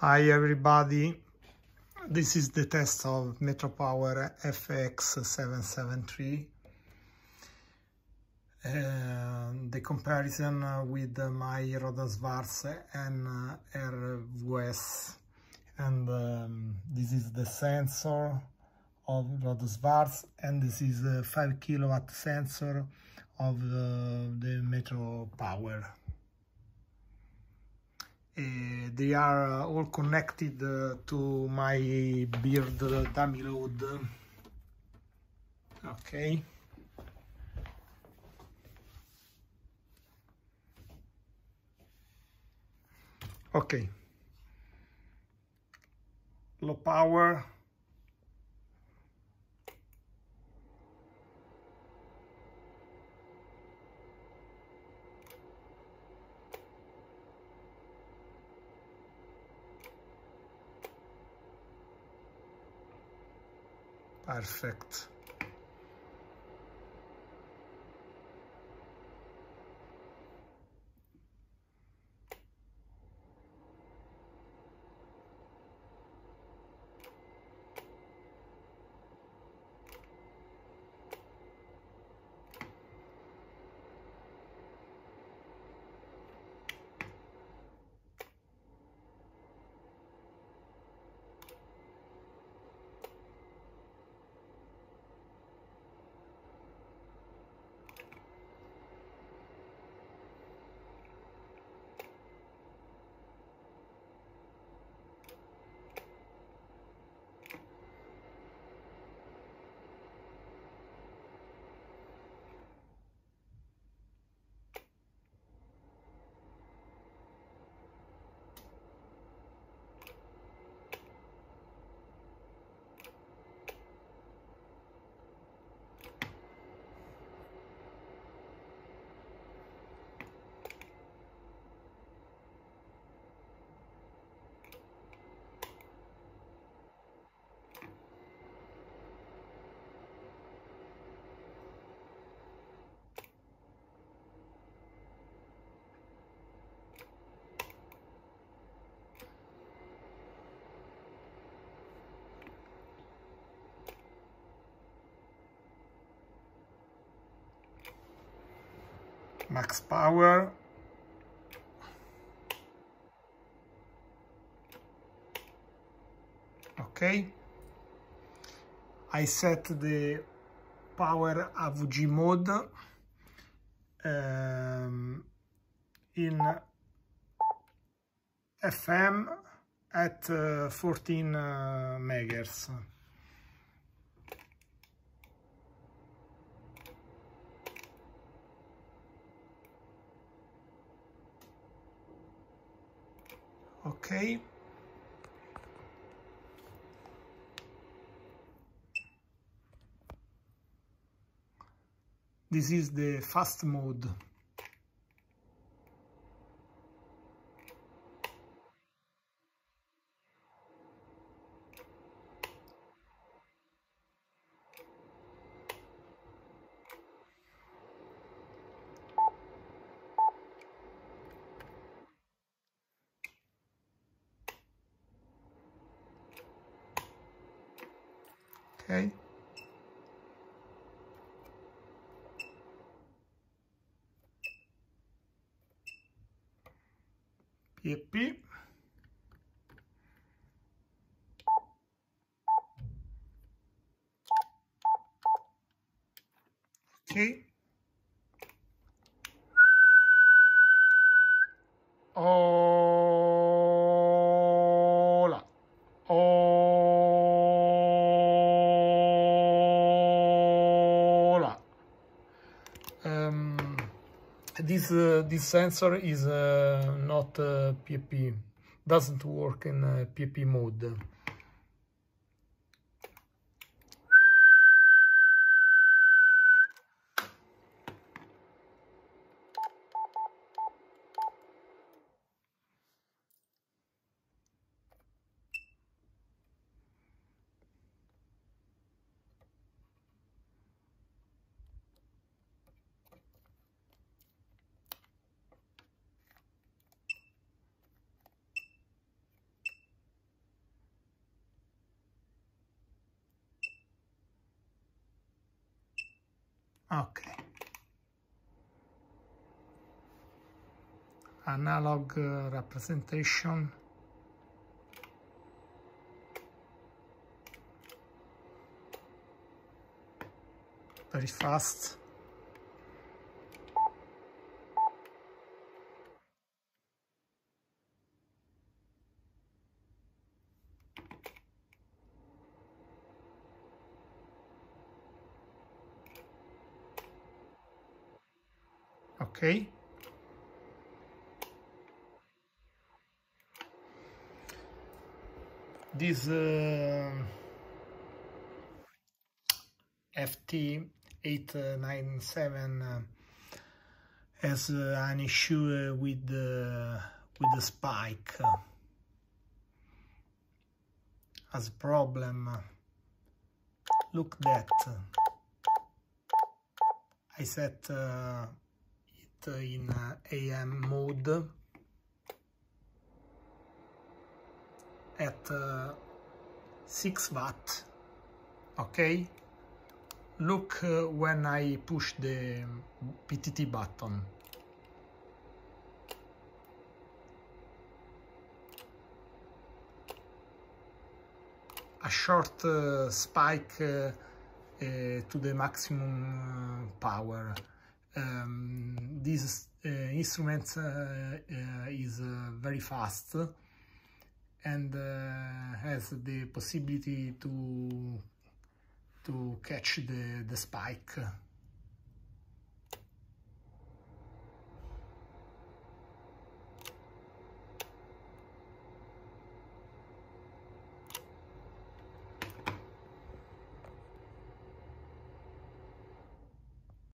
Hi everybody, this is the test of MetroPWR FX773. Uh, the comparison with my Rohde & Schwarz NRVS and um, this is the sensor of Rohde & and this is a 5 kilowatt sensor of uh, the MetroPWR. Uh, they are uh, all connected uh, to my Bird dummy load. Okay. Okay. Low power. Perfect. Max power. Okay. I set the power AVG mode um, in FM at uh, 14 uh, megahertz okay. This is the fast mode okay. PP okay this uh, this sensor is uh, not uh, PEP doesn't work in uh, mode Okay. Analog uh, representation. Very fast. Okay. This uh, FT897 uh, has uh, an issue with the with the spike as a problem. Look that. I set uh, in AM mode at uh, 6 watt okay? Look uh, when I push the PTT button. A short uh, spike uh, uh, to the maximum uh, power um, this uh, instrument uh, uh, is very fast and has the possibility to to catch the, the spike